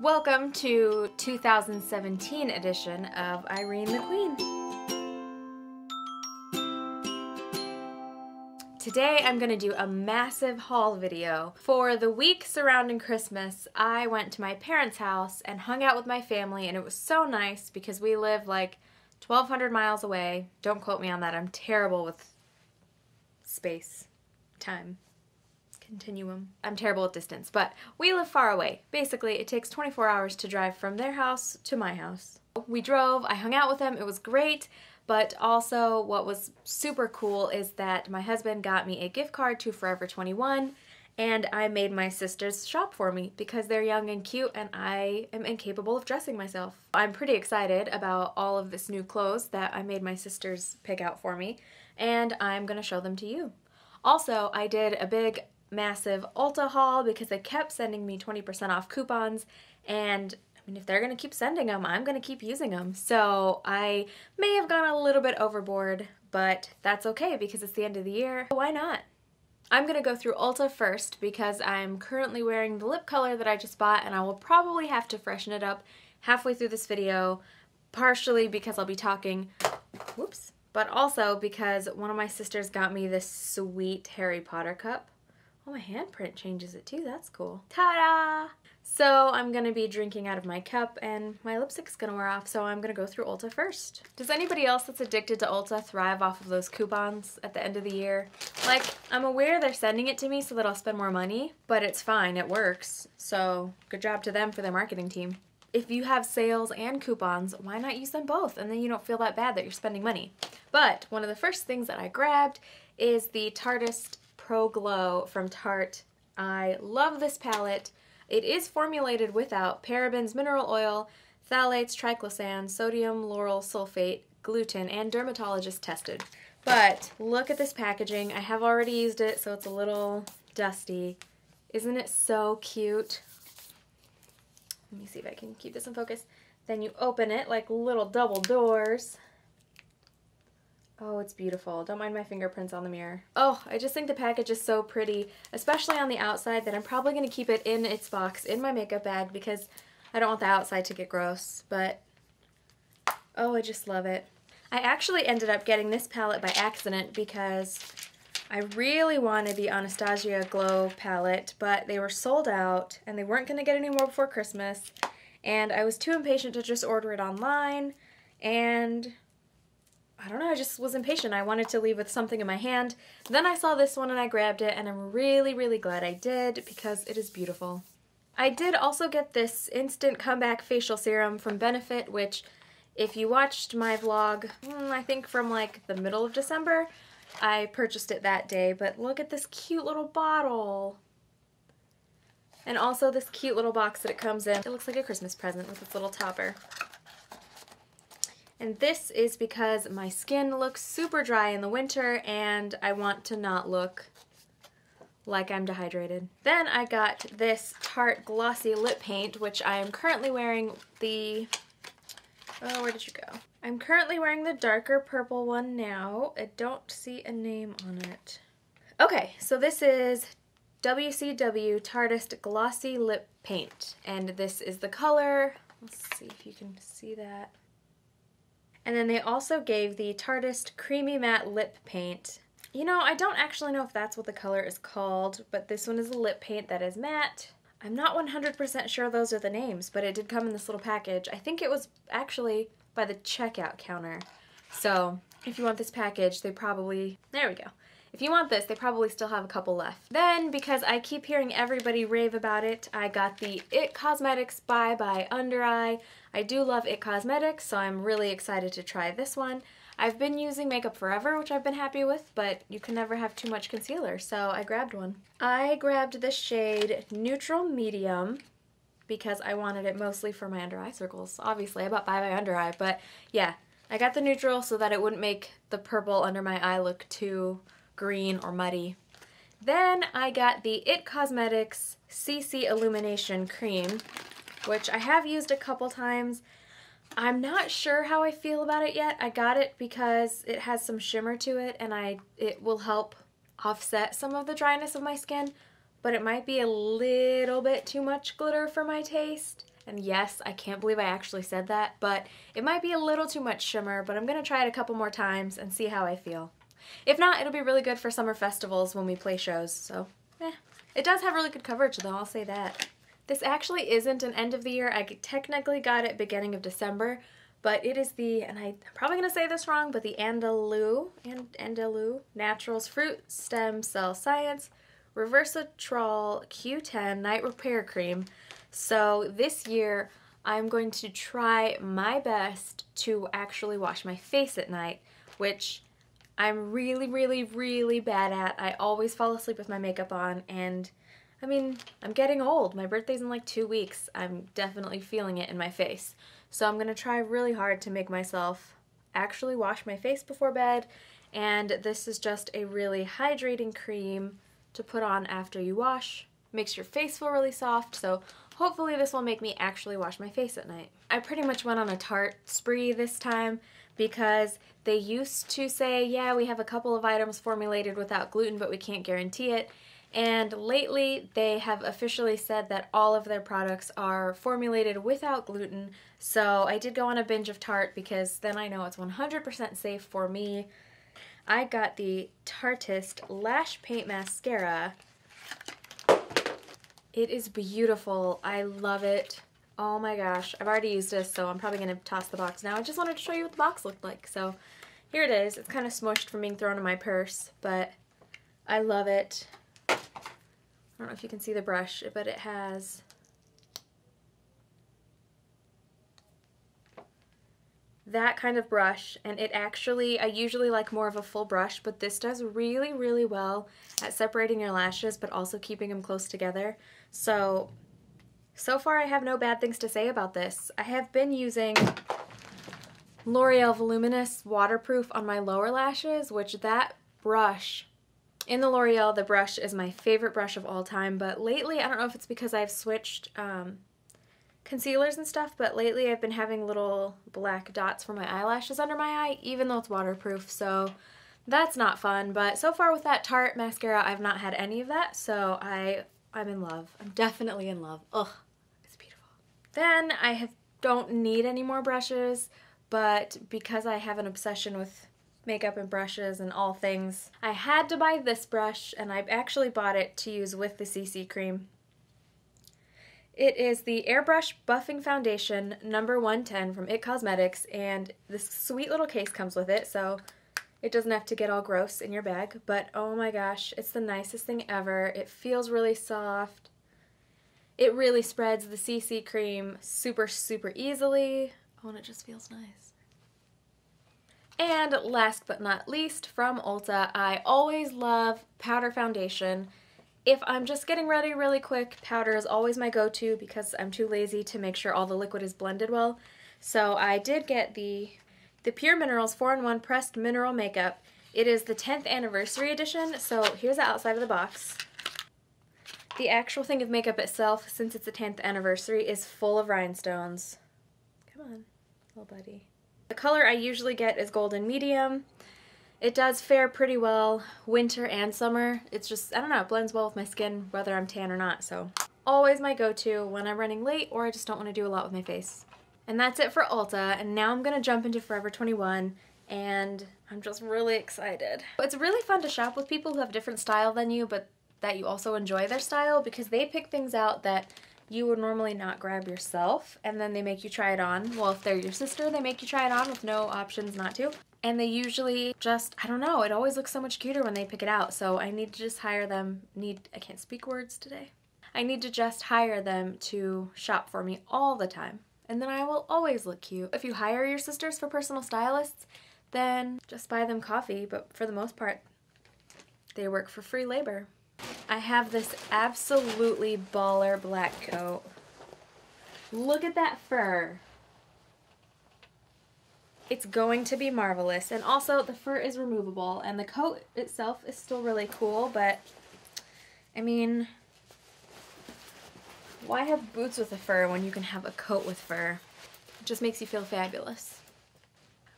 Welcome to 2017 edition of Irene the Queen. Today I'm going to do a massive haul video. For the week surrounding Christmas, I went to my parents' house and hung out with my family and it was so nice because we live like 1200 miles away. Don't quote me on that, I'm terrible with space, time continuum. I'm terrible at distance, but we live far away. Basically, it takes 24 hours to drive from their house to my house. We drove, I hung out with them, it was great, but also what was super cool is that my husband got me a gift card to Forever 21 and I made my sisters shop for me because they're young and cute and I am incapable of dressing myself. I'm pretty excited about all of this new clothes that I made my sisters pick out for me and I'm gonna show them to you. Also, I did a big massive Ulta haul because they kept sending me 20% off coupons and I mean if they're going to keep sending them, I'm going to keep using them. So I may have gone a little bit overboard, but that's okay because it's the end of the year. Why not? I'm going to go through Ulta first because I'm currently wearing the lip color that I just bought and I will probably have to freshen it up halfway through this video, partially because I'll be talking, whoops, but also because one of my sisters got me this sweet Harry Potter cup. Oh, my handprint changes it too. That's cool. Ta-da! So I'm going to be drinking out of my cup and my lipstick's going to wear off, so I'm going to go through Ulta first. Does anybody else that's addicted to Ulta thrive off of those coupons at the end of the year? Like, I'm aware they're sending it to me so that I'll spend more money, but it's fine. It works. So good job to them for their marketing team. If you have sales and coupons, why not use them both? And then you don't feel that bad that you're spending money. But one of the first things that I grabbed is the Tarteist Pro Glow from Tarte. I love this palette. It is formulated without parabens, mineral oil, phthalates, triclosan, sodium lauryl sulfate, gluten, and dermatologist tested. But look at this packaging. I have already used it, so it's a little dusty. Isn't it so cute? Let me see if I can keep this in focus. Then you open it like little double doors. Oh, it's beautiful. Don't mind my fingerprints on the mirror. Oh, I just think the package is so pretty, especially on the outside, that I'm probably going to keep it in its box in my makeup bag because I don't want the outside to get gross, but oh, I just love it. I actually ended up getting this palette by accident because I really wanted the Anastasia Glow palette, but they were sold out and they weren't going to get any more before Christmas, and I was too impatient to just order it online, and I don't know, I just was impatient. I wanted to leave with something in my hand. Then I saw this one and I grabbed it and I'm really, really glad I did because it is beautiful. I did also get this Instant Comeback Facial Serum from Benefit, which if you watched my vlog, hmm, I think from like the middle of December, I purchased it that day, but look at this cute little bottle. And also this cute little box that it comes in. It looks like a Christmas present with its little topper. And this is because my skin looks super dry in the winter and I want to not look like I'm dehydrated. Then I got this Tarte Glossy Lip Paint, which I am currently wearing the... Oh, where did you go? I'm currently wearing the darker purple one now. I don't see a name on it. Okay, so this is WCW Tarteist Glossy Lip Paint. And this is the color. Let's see if you can see that. And then they also gave the Tarteist Creamy Matte Lip Paint. You know, I don't actually know if that's what the color is called, but this one is a lip paint that is matte. I'm not 100% sure those are the names, but it did come in this little package. I think it was actually by the checkout counter. So, if you want this package, they probably... There we go. If you want this, they probably still have a couple left. Then, because I keep hearing everybody rave about it, I got the IT Cosmetics Bye Bye Under Eye. I do love IT Cosmetics, so I'm really excited to try this one. I've been using Makeup Forever, which I've been happy with, but you can never have too much concealer, so I grabbed one. I grabbed the shade Neutral Medium because I wanted it mostly for my under eye circles. Obviously, I bought Bye Bye Under Eye, but yeah, I got the neutral so that it wouldn't make the purple under my eye look too green or muddy. Then I got the IT Cosmetics CC Illumination Cream, which I have used a couple times. I'm not sure how I feel about it yet. I got it because it has some shimmer to it and I it will help offset some of the dryness of my skin, but it might be a little bit too much glitter for my taste. And yes, I can't believe I actually said that, but it might be a little too much shimmer, but I'm to try it a couple more times and see how I feel. If not, it'll be really good for summer festivals when we play shows, so eh. It does have really good coverage though, I'll say that. This actually isn't an end of the year. I technically got it beginning of December, but it is the, and I'm probably going to say this wrong, but the Andalou, and Andalou Naturals Fruit Stem Cell Science Reversatrol Q10 Night Repair Cream. So this year, I'm going to try my best to actually wash my face at night, which I'm really, really, really bad at. I always fall asleep with my makeup on, and I mean, I'm getting old. My birthday's in like two weeks. I'm definitely feeling it in my face. So I'm to try really hard to make myself actually wash my face before bed, and this is just a really hydrating cream to put on after you wash. Makes your face feel really soft, so hopefully this will make me actually wash my face at night. I pretty much went on a Tarte spree this time because they used to say, yeah, we have a couple of items formulated without gluten, but we can't guarantee it. And lately, they have officially said that all of their products are formulated without gluten. So I did go on a binge of Tarte because then I know it's 100% safe for me. I got the Tarteist Lash Paint Mascara. It is beautiful. I love it. Oh my gosh, I've already used this, so I'm probably going to toss the box now. I just wanted to show you what the box looked like. So here it is. It's kind of smushed from being thrown in my purse, but I love it. I don't know if you can see the brush, but it has that kind of brush and it actually, I usually like more of a full brush, but this does really, really well at separating your lashes but also keeping them close together. So so far I have no bad things to say about this. I have been using L'Oreal Voluminous Waterproof on my lower lashes, which that brush, in the L'Oreal, the brush is my favorite brush of all time, but lately, I don't know if it's because I've switched um, concealers and stuff, but lately I've been having little black dots for my eyelashes under my eye, even though it's waterproof, so that's not fun, but so far with that Tarte mascara, I've not had any of that, so I, I'm in love. I'm definitely in love. Ugh. Then I have don't need any more brushes, but because I have an obsession with makeup and brushes and all things, I had to buy this brush and I actually bought it to use with the CC cream. It is the Airbrush Buffing Foundation number 110 from IT Cosmetics and this sweet little case comes with it so it doesn't have to get all gross in your bag but oh my gosh it's the nicest thing ever. It feels really soft. It really spreads the CC cream super, super easily. Oh, and it just feels nice. And last but not least, from Ulta, I always love powder foundation. If I'm just getting ready really quick, powder is always my go-to because I'm too lazy to make sure all the liquid is blended well. So I did get the, the PUR Minerals 4-in-1 Pressed Mineral Makeup. It is the 10th anniversary edition, so here's the outside of the box. The actual thing of makeup itself, since it's the 10th anniversary, is full of rhinestones. Come on, little buddy. The color I usually get is golden medium. It does fare pretty well winter and summer. It's just, I don't know, it blends well with my skin whether I'm tan or not, so always my go-to when I'm running late or I just don't want to do a lot with my face. And that's it for Ulta, and now I'm going to jump into Forever 21 and I'm just really excited. It's really fun to shop with people who have different style than you, but that you also enjoy their style because they pick things out that you would normally not grab yourself and then they make you try it on. Well, if they're your sister, they make you try it on with no options not to. And they usually just, I don't know, it always looks so much cuter when they pick it out. So I need to just hire them, need, I can't speak words today. I need to just hire them to shop for me all the time. And then I will always look cute. If you hire your sisters for personal stylists, then just buy them coffee. But for the most part, they work for free labor. I have this absolutely baller black coat. Look at that fur. It's going to be marvelous. And also the fur is removable and the coat itself is still really cool, but I mean, why have boots with a fur when you can have a coat with fur? It just makes you feel fabulous.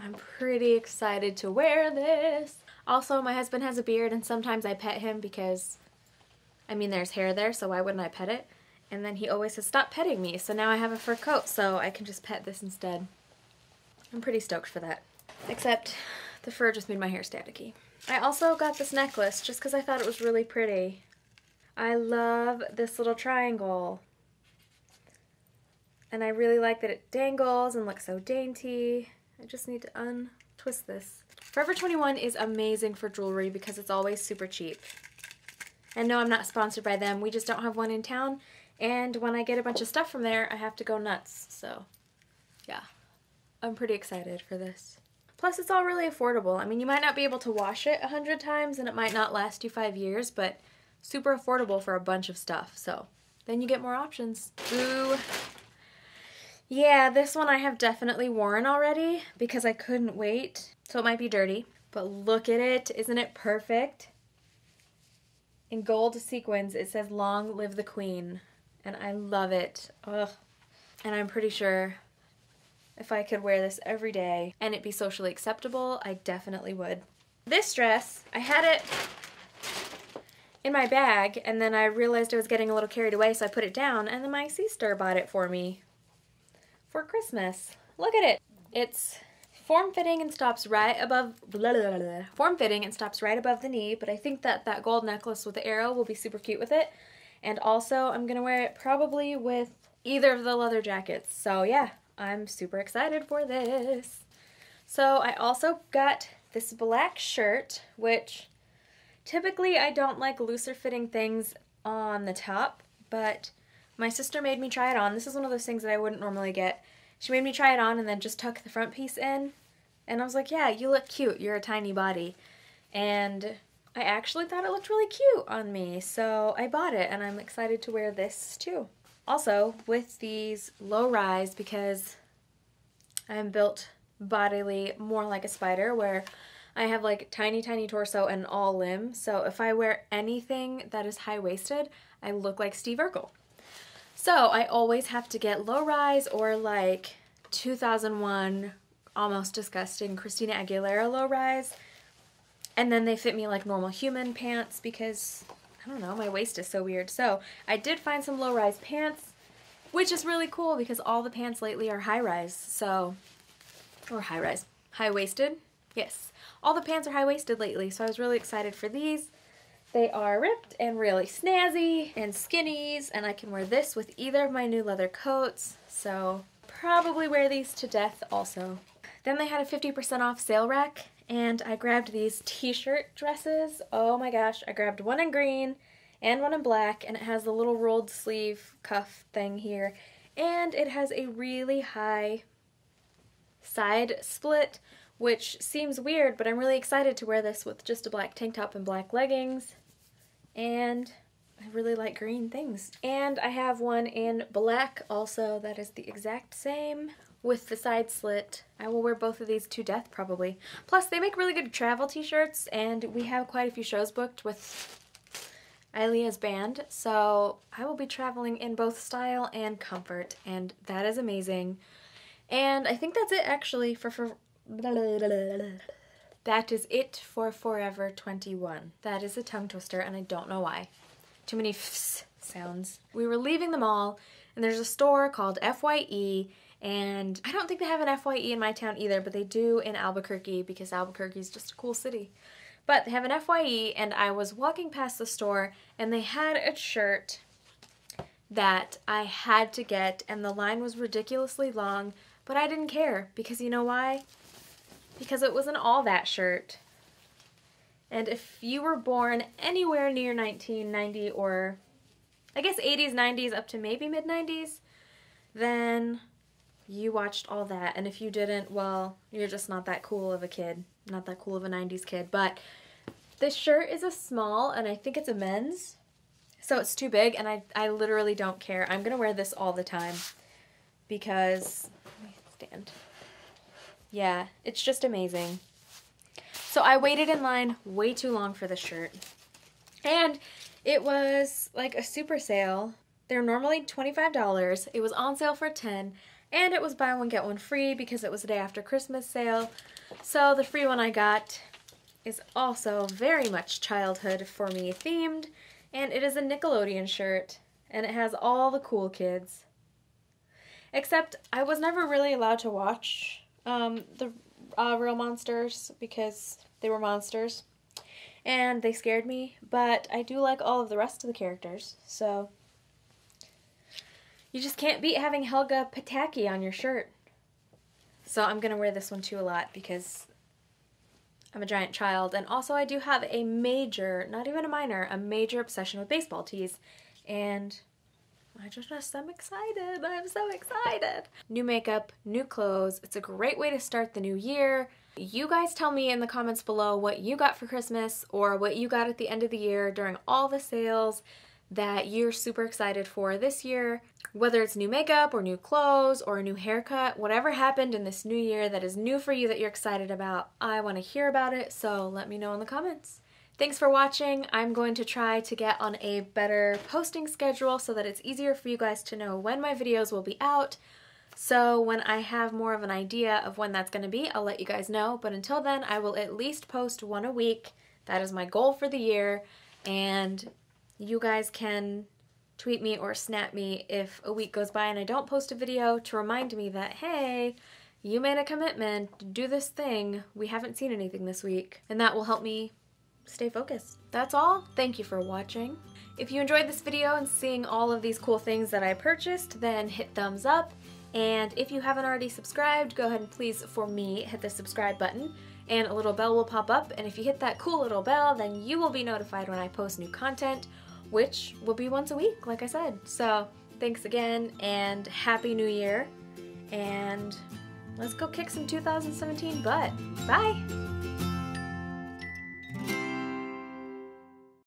I'm pretty excited to wear this. Also, my husband has a beard and sometimes I pet him because I mean, there's hair there, so why wouldn't I pet it? And then he always says, stop petting me. So now I have a fur coat, so I can just pet this instead. I'm pretty stoked for that. Except the fur just made my hair staticky. I also got this necklace just because I thought it was really pretty. I love this little triangle. And I really like that it dangles and looks so dainty. I just need to untwist this. Forever 21 is amazing for jewelry because it's always super cheap. And no, I'm not sponsored by them. We just don't have one in town. And when I get a bunch of stuff from there, I have to go nuts. So, yeah. I'm pretty excited for this. Plus, it's all really affordable. I mean, you might not be able to wash it a hundred times and it might not last you five years, but super affordable for a bunch of stuff. So, then you get more options. Ooh. Yeah, this one I have definitely worn already because I couldn't wait. So it might be dirty. But look at it. Isn't it perfect? In gold sequins, it says, Long live the queen. And I love it. Ugh. And I'm pretty sure if I could wear this every day and it be socially acceptable, I definitely would. This dress, I had it in my bag and then I realized I was getting a little carried away so I put it down and then my sister bought it for me for Christmas. Look at it. It's form-fitting and stops right above form-fitting and stops right above the knee, but I think that that gold necklace with the arrow will be super cute with it. And also, I'm going to wear it probably with either of the leather jackets. So yeah, I'm super excited for this. So I also got this black shirt, which typically I don't like looser fitting things on the top, but my sister made me try it on. This is one of those things that I wouldn't normally get. She made me try it on and then just tuck the front piece in. And I was like, yeah, you look cute. You're a tiny body. And I actually thought it looked really cute on me. So I bought it and I'm excited to wear this too. Also, with these low rise, because I'm built bodily more like a spider, where I have like tiny, tiny torso and all limb. So if I wear anything that is high-waisted, I look like Steve Urkel. So I always have to get low rise or like 2001 almost disgusting Christina Aguilera low rise. And then they fit me like normal human pants because, I don't know, my waist is so weird. So I did find some low rise pants, which is really cool because all the pants lately are high rise. So, or high rise, high waisted. Yes, all the pants are high waisted lately. So I was really excited for these. They are ripped and really snazzy and skinnies and I can wear this with either of my new leather coats. So probably wear these to death also. Then they had a 50% off sale rack and I grabbed these t-shirt dresses. Oh my gosh, I grabbed one in green and one in black and it has the little rolled sleeve cuff thing here and it has a really high side split which seems weird but I'm really excited to wear this with just a black tank top and black leggings and I really like green things. And I have one in black also that is the exact same with the side slit. I will wear both of these to death probably. Plus they make really good travel t-shirts and we have quite a few shows booked with ILEA's band so I will be traveling in both style and comfort and that is amazing. And I think that's it actually for, for that is it for Forever 21. That is a tongue twister and I don't know why. Too many fs sounds. We were leaving the mall and there's a store called FYE and I don't think they have an FYE in my town either, but they do in Albuquerque because Albuquerque is just a cool city. But they have an FYE, and I was walking past the store, and they had a shirt that I had to get, and the line was ridiculously long, but I didn't care because you know why? Because it was an all that shirt. And if you were born anywhere near 1990 or I guess 80s, 90s, up to maybe mid 90s, then you watched all that. And if you didn't, well, you're just not that cool of a kid. Not that cool of a 90s kid. But this shirt is a small, and I think it's a men's. So it's too big, and I, I literally don't care. I'm going to wear this all the time because... stand. Yeah, it's just amazing. So I waited in line way too long for this shirt. And it was like a super sale. They're normally $25. It was on sale for 10 and it was buy one get one free because it was the day after Christmas sale. So the free one I got is also very much childhood for me themed. And it is a Nickelodeon shirt, and it has all the cool kids. Except I was never really allowed to watch um, the uh, real monsters because they were monsters. And they scared me, but I do like all of the rest of the characters, so you just can't beat having Helga Pataki on your shirt. So I'm going to wear this one too a lot because I'm a giant child. And also I do have a major, not even a minor, a major obsession with baseball tees. And I just, I'm excited. I'm so excited. New makeup, new clothes. It's a great way to start the new year. You guys tell me in the comments below what you got for Christmas or what you got at the end of the year during all the sales that you're super excited for this year. Whether it's new makeup or new clothes or a new haircut, whatever happened in this new year that is new for you that you're excited about, I want to hear about it, so let me know in the comments. Thanks for watching. I'm going to try to get on a better posting schedule so that it's easier for you guys to know when my videos will be out. So when I have more of an idea of when that's going to be, I'll let you guys know. But until then, I will at least post one a week. That is my goal for the year. And you guys can tweet me or snap me if a week goes by and I don't post a video to remind me that, hey, you made a commitment, to do this thing, we haven't seen anything this week. And that will help me stay focused. That's all. Thank you for watching. If you enjoyed this video and seeing all of these cool things that I purchased, then hit thumbs up. And if you haven't already subscribed, go ahead and please, for me, hit the subscribe button and a little bell will pop up. And if you hit that cool little bell, then you will be notified when I post new content, which will be once a week, like I said. So thanks again and Happy New Year. And let's go kick some 2017 butt. Bye!